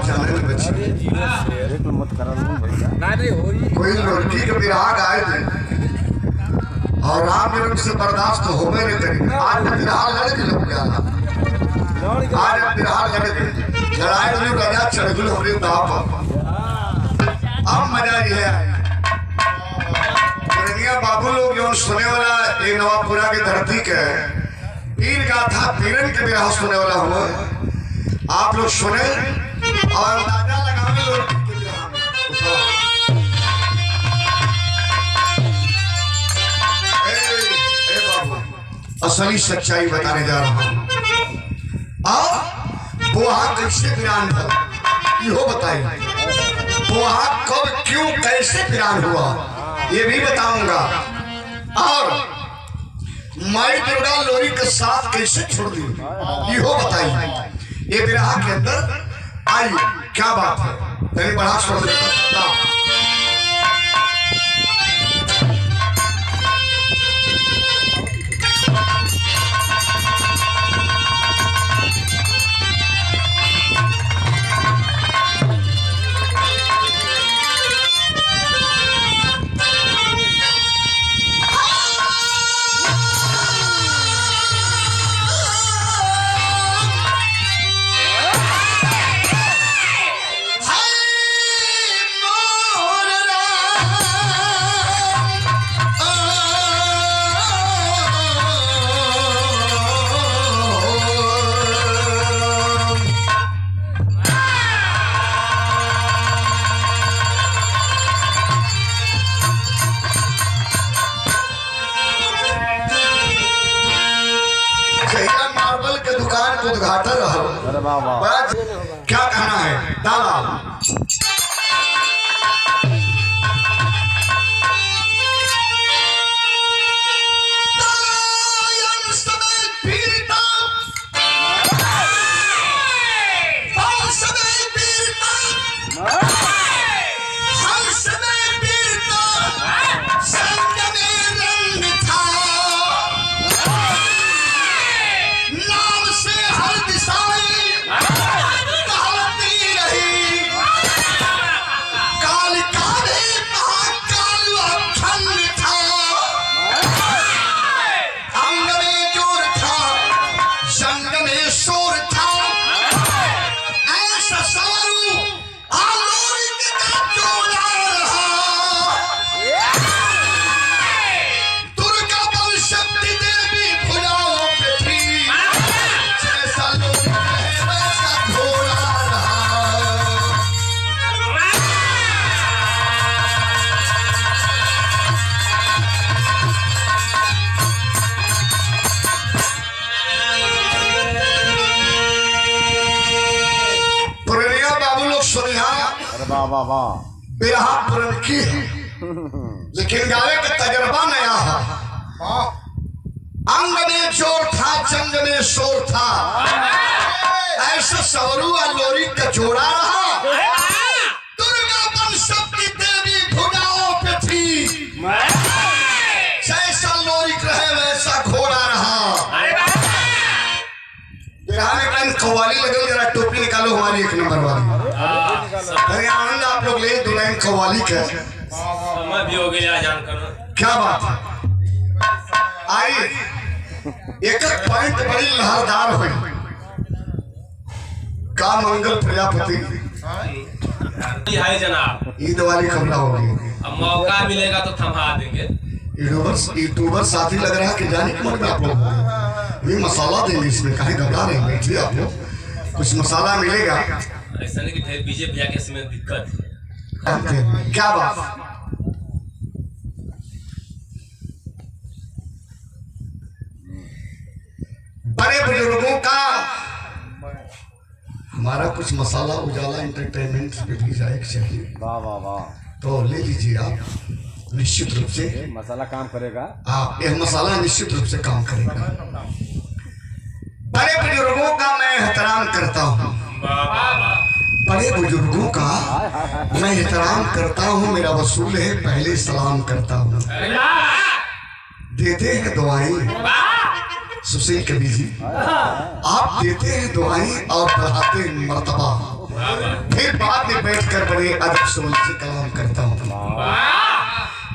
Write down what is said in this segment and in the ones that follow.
मत मारत जाने में मत करा लूँ भैया ना नहीं होई कोई लड़की विराह गाय दे और राम जन्म से बर्दाश्त होवे नहीं करी आज विराह लड़ के लोग जाला आज विराह लड़ के लड़ाई में राजा चढ़ गई हमरे दाव अब मज़ा ये है बाबू लोग जो सुने वाला ये नवापुरा की धरती के पीर गाथा पीरन के विराह सुने वाला हुआ आप लोग सुने और असली सच्चाई बताने जा रहा हूँ। अब बोहा कैसे वीरान था यो बताइए। बोहा कब, क्यों, कैसे वीरान हुआ? ये भी बताऊँगा। और माई दुर्गा लोरी के साथ कैसे छोड़ दी यो बताइए। ये विराह के अंदर आई क्या बात है? तभी बड़ा देता क्या कहना है दादा वाह वाह वाह बिरहा की लेकिन गावे का तजर्बा नया है। अंग में चोर था, चंग में शोर था। ऐसा सवरू और लोरी का जोड़ा रहा। कवाली लगे जरा टोपी निकालो हमारी एक नंबर वाली। अरे आनंद आप लोग ले दो लाइन कवाली का समय भी हो गया जान कर। क्या बात है? आई एक पॉइंट बड़ी लहरदार हुई। का मंगल प्रजापति। है जनाब। ईद वाली खबरा होगी। अब मौका मिलेगा तो थमा देंगे। यूट्यूबर यूट्यूबर साथी लग रहा है कि जाने के मन आप लोग मसाला देंगे इसमें कहीं घबरा रहे हैं आप लोग। कुछ मसाला मिलेगा? ऐसा नहीं कि ढेर बीजेपी भैया के इसमें दिक्कत है। क्या बात? बड़े बुज़ुर्गों का हमारा कुछ मसाला उजाला भी जाए चाहिए। वाह वाह वाह। तो ले लीजिए आप निश्चित रूप से। मसाला काम करेगा। आप यह मसाला निश्चित रूप से काम करेगा। एहतराम करता हूँ। बड़े बुज़ुर्गों का मैं एहतराम करता हूँ मेरा वसूल है पहले सलाम करता हूँ। देते हैं दुआएँ। सुशील कवि जी आप देते हैं दुआएँ और बढ़ाते हैं मर्तबा। फिर बाद में बैठकर बड़े अदब से उनसे कलाम करता हूँ।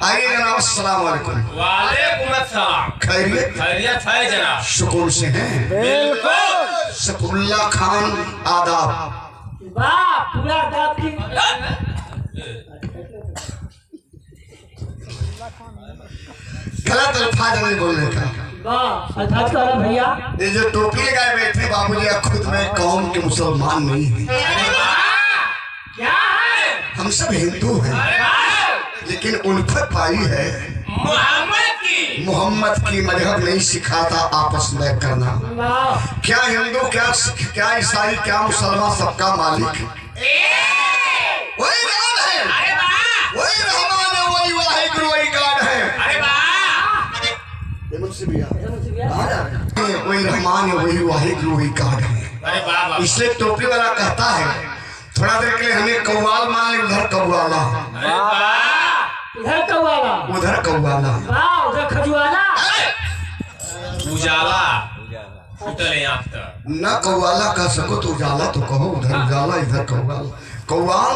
आइए जनाब अस्सलाम वालेकुम। वालेकुम अस्सलाम। खैरियत। खैरियत है जनाब। सुकून से हैं। बिल्कुल। सफुल्ला खान आदाब। वाह पूरा दाब की। गलत अल्फाज नहीं बोलने का। वाह रहा भैया। ये जो टोपी लगाए बैठे बाबूजी खुद में कौम के मुसलमान नहीं है। क्या हम सब हिंदू हैं लेकिन उल्फत पाई है। मोहम्मद मोहम्मद की मज़हब नहीं सिखाता आपस में करना। क्या हिंदू क्या क्या ईसाई क्या मुसलमान सबका मालिक। वही राम है। वही रहमान है वही वाहिगुरु वही गॉड है। अरे वाह है। रहमान है वही वाहिगुरु वही गॉड है। अरे वाह वाह इसलिए टोपी वाला कहता है थोड़ा देर के लिए हमें कौवाल मान ले उधर कौवाला इधर कौवाला उधर कौवाला उधर खजुआला। उजाला। है तक न कौवाला कह सको तो उजाला तो कहो उधर उजाला इधर कौवाला कौवाल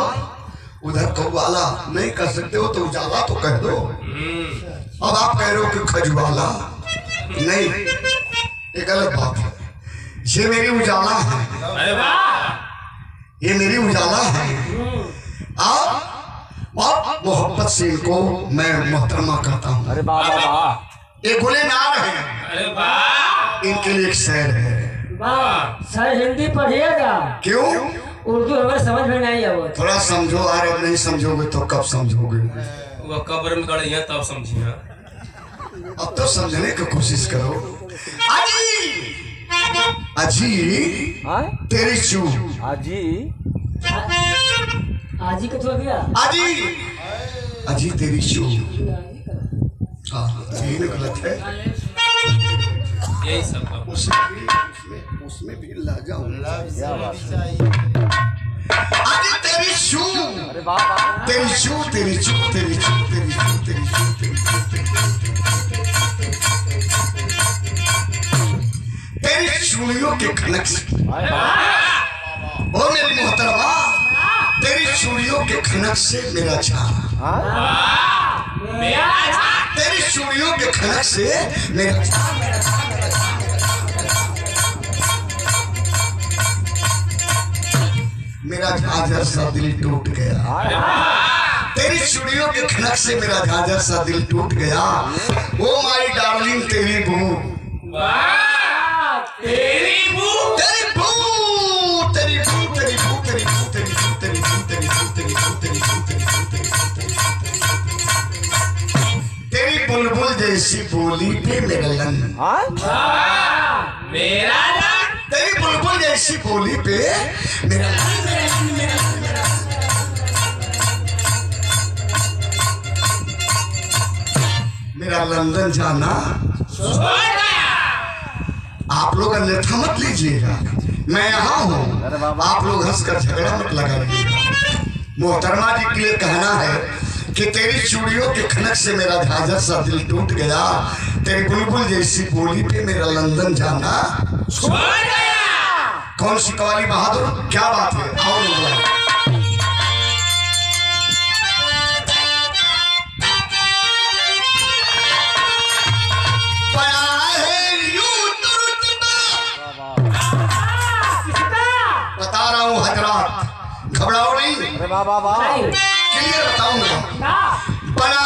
उधर कौवाला नहीं कह सकते हो तो उजाला तो कह दो। हम्म, अब आप कह रहे हो कि खजुआला? नहीं। ये गलत बात है। ये मेरी उजाला है। ये मेरी उजाला है। आप आप मोहब्बत से इनको मैं मोहतरमा कहता हूँ। अरे वाह वाह वाह। ये गुलेनार है। अरे इनके लिए एक शेर है। सर हिंदी पढ़िएगा। क्यों? उर्दू हमें समझ में नहीं आवे थोड़ा समझो अरे अब नहीं समझोगे तो कब समझोगे? वो कब्र में गड़ यहाँ तब समझी हाँ अब तो समझने की कोशिश करो। अजी! अजी हाँ? तेरी चू आजी आजी गया? आजी तेरी शो। हाँ तो गलत है। यही सब उसमें उसमें भी लाजा तेरी शो। तेरी शो तेरी शो तेरी शो तेरी शो तेरी शो तेरी शो तेरी के कनेक्शन और मेरी चूड़ियों के खनक से मेरा हाँ तेरी चूड़ियों के खनक से मेरा छाना मेरा झांझर सा दिल टूट गया। तेरी चूड़ियों के खनक से मेरा झांझर सा दिल टूट गया। ओ माई डार्लिंग तेरी बू तेरी बू तेरी तेरी बुलबुल जैसी बोली पे मेरा लन हाँ? मेरा तेरी बुलबुल जैसी बोली पे मेरा लन मेरा लंदन जाना। आप लोग अन्यथा मत लीजिएगा। मैं यहाँ हूँ। आप लोग हंसकर झगड़ा मत लगाइएगा। मोहतरमा जी के लिए कहना है कि तेरी चूड़ियों के खनक से मेरा झाझर सा दिल टूट गया। तेरी बुलबुल जैसी बोली पे मेरा लंदन जाना। कौन सी कवाली बहादुर? क्या बात है? आओ वाह वाह वाह। क्लियर बताऊँगा बड़ा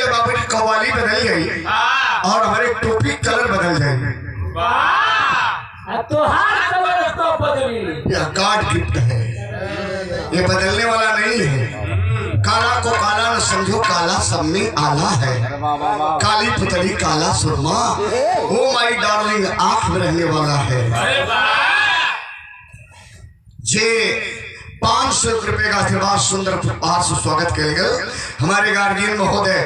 जाइए बाबू की कवाली बदल गई। और हमारे टोपी कलर बदल जाएँगे। तो यह कार्ड गिफ्ट है। ये बदलने वाला नहीं है। काला को काला न समझो काला सब में आला है। काली पुतली काला सुरमा। ओ माई डार्लिंग आँख में रहने वाला है। जे सौ रुपए का आशीर्वाद सुंदर उपहार से स्वागत करेंगे हमारे गार्जियन महोदय,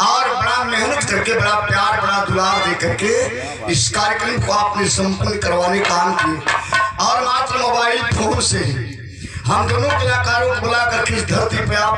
और बड़ा मेहनत करके, बड़ा प्यार, बड़ा दुलार दे करके इस कार्यक्रम को आपने संपन्न करवाने काम किए और मात्र मोबाइल फ़ोन से ही हम दोनों कलाकारों को बुला करके इस धरती पे आप